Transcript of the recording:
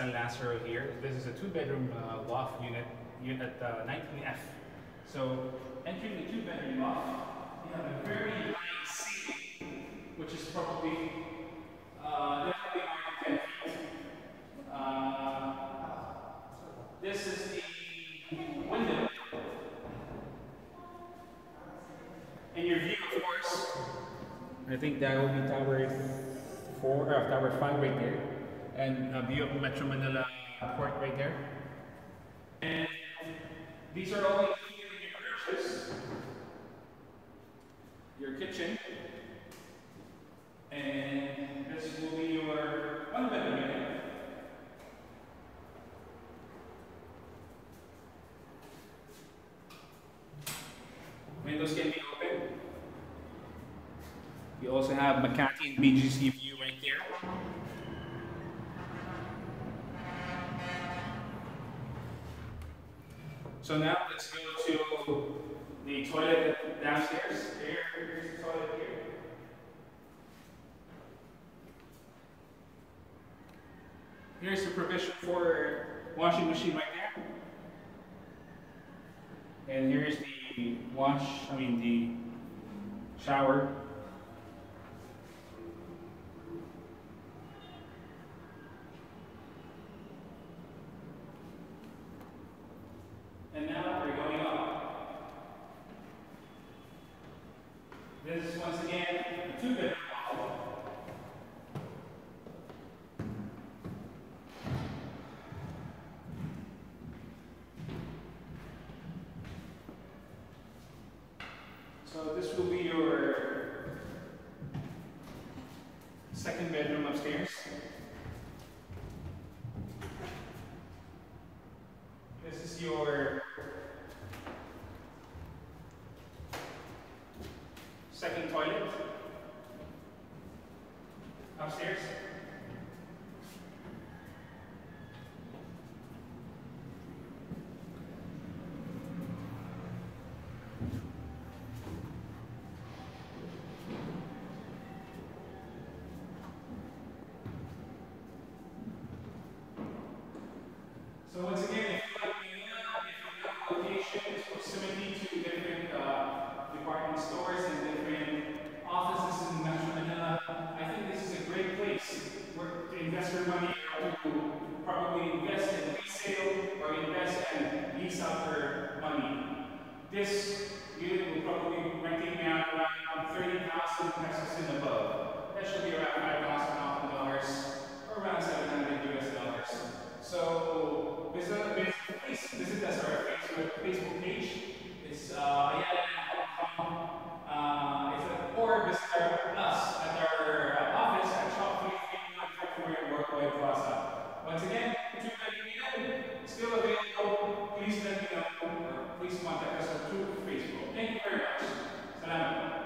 San Lazaro here. This is a two-bedroom uh, loft unit, unit uh, 19F. So entering the two-bedroom loft, you have a very high ceiling, which is probably uh, definitely more than 10 feet. Uh, this is the window. And your view, of course, I think that will be Tower 4, or Tower 5 right there. And uh, a view of Metro Manila Port right there. And these are all included in your purchase. Your kitchen. And this will be your one bedroom unit. Windows can be open. You also have Makati and BGC view right there. So now let's go to the toilet downstairs. Here, here's the toilet here. Here's the provision for washing machine right there. And here's the wash, I mean the shower. And now we're going up. This is once again a two bedroom loft. So this will be your second bedroom upstairs. This is your second toilet upstairs. So once again, if you like Manila, if you like location, proximity to different uh, department stores and different offices in Metro Manila, I think this is a great place where to invest your money or to probably invest in resale or invest and lease out your money. This Page. It's uh. Uh, it's a, or visit our, us at our uh, office at Shop 339 Victoria Worldwide Plaza. Once again, two ninety still available. Please let me know please contact us through Facebook. Thank you very much. Salamat.